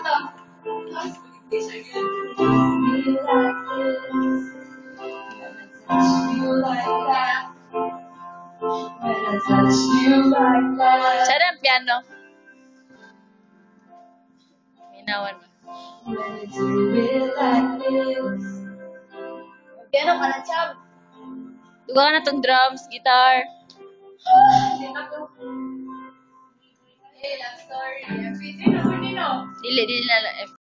Sana ang piano. Minawan mo. Piano ka na, Chab. Tong drums, guitar. Hey, Dile, dile a lile F.